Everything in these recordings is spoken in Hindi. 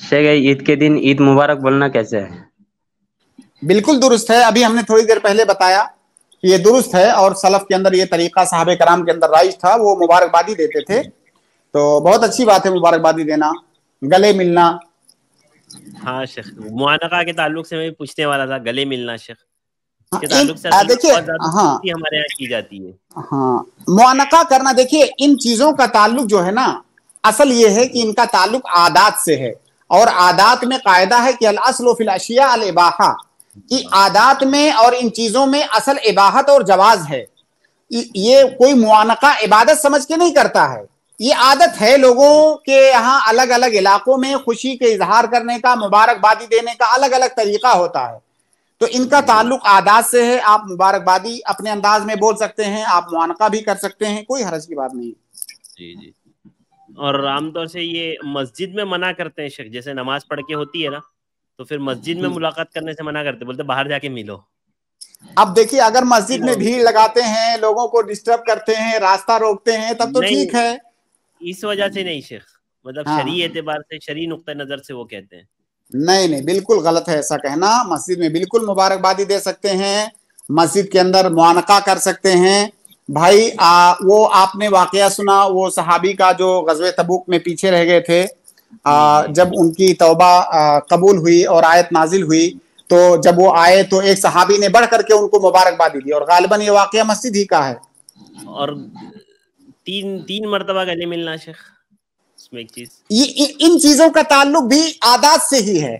शेख ईद के दिन ईद मुबारक बोलना कैसे है? बिल्कुल दुरुस्त है। अभी हमने थोड़ी देर पहले बताया कि ये दुरुस्त है और सलफ के अंदर ये तरीका साहब कराम के अंदर राइज था वो मुबारकबादी देते थे। तो बहुत अच्छी बात है मुबारकबादी देना गले मिलना। हाँ शेख। मुआनका के ताल्लुक से मैं पूछने वाला था गले मिलना शेख। हाँ, देखिए हाँ। हमारे यहाँ की जाती है। हाँ मुआनका करना देखिए इन चीज़ों का ताल्लुक जो है ना असल ये है कि इनका ताल्लुक आदात से है। और आदात में कायदा है कि अशिया अल इबाहा कि आदात में और इन चीज़ों में असल इबाहत और जवाज है। ये कोई मुआनका इबादत समझ के नहीं करता है। ये आदत है लोगों के यहाँ अलग अलग इलाकों में खुशी के इजहार करने का, मुबारकबादी देने का अलग अलग तरीका होता है। तो इनका ताल्लुक आदात से है। आप मुबारकबादी अपने अंदाज में बोल सकते हैं, आप मुआनका भी कर सकते हैं, कोई हरज की बात नहीं जी जी। और आमतौर से ये मस्जिद में मना करते हैं शेख जैसे नमाज़ पढ़ के होती है ना तो फिर मस्जिद में मुलाकात करने से मना करते बोलते बाहर जाके मिलो। अब देखिए अगर मस्जिद में भीड़ लगाते हैं लोगों को डिस्टर्ब करते हैं रास्ता रोकते हैं तब तो ठीक है। इस वजह से नहीं शेख मतलब हाँ। शरी एतबार से शरी नुकता नज़र से वो कहते हैं। नहीं नहीं बिल्कुल गलत है ऐसा कहना। मस्जिद में बिल्कुल मुबारकबादी दे सकते हैं मस्जिद के अंदर मुआनका कर सकते हैं भाई आ, वो आपने वाकया सुना वो सहाबी का जो गजब तबुक में पीछे रह गए थे आ, जब उनकी तौबा कबूल हुई और आयत नाजिल हुई तो जब वो आए तो एक सहाबी ने बढ़ करके उनको मुबारकबाद दी और गालिबन ये वाकया मस्जिद ही का है। और तीन तीन मरतबा गले मिलना शेख। इसमें एक चीज़। ये इन चीज़ों का ताल्लुक भी आदात से ही है।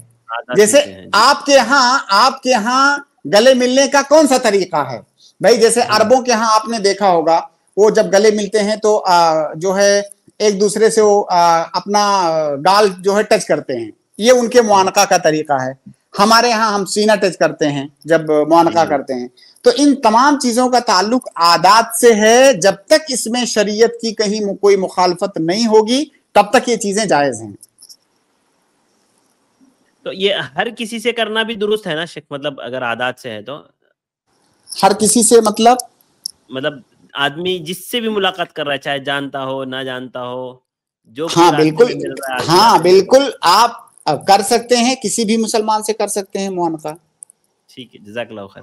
जैसे आपके यहाँ आपके यहाँ गले मिलने का कौन सा तरीका है? भाई जैसे हाँ। अरबों के यहाँ आपने देखा होगा वो जब गले मिलते हैं तो आ, जो है एक दूसरे से वो आ, अपना गाल जो है टच करते हैं। ये उनके मुआनका का तरीका है। हमारे यहाँ हम सीना टच करते हैं जब मुआनका करते हैं। तो इन तमाम चीज़ों का ताल्लुक आदात से है जब तक इसमें शरीयत की कहीं कोई मुखालफत नहीं होगी तब तक ये चीज़ें जायज़ हैं। तो ये हर किसी से करना भी दुरुस्त है ना शेख मतलब अगर आदात से है तो? हर किसी से मतलब मतलब आदमी जिससे भी मुलाकात कर रहा है चाहे जानता हो ना जानता हो जो हाँ बिल्कुल। हाँ बिल्कुल आप कर सकते हैं किसी भी मुसलमान से कर सकते हैं मोहन का। ठीक है जजाकला खैर।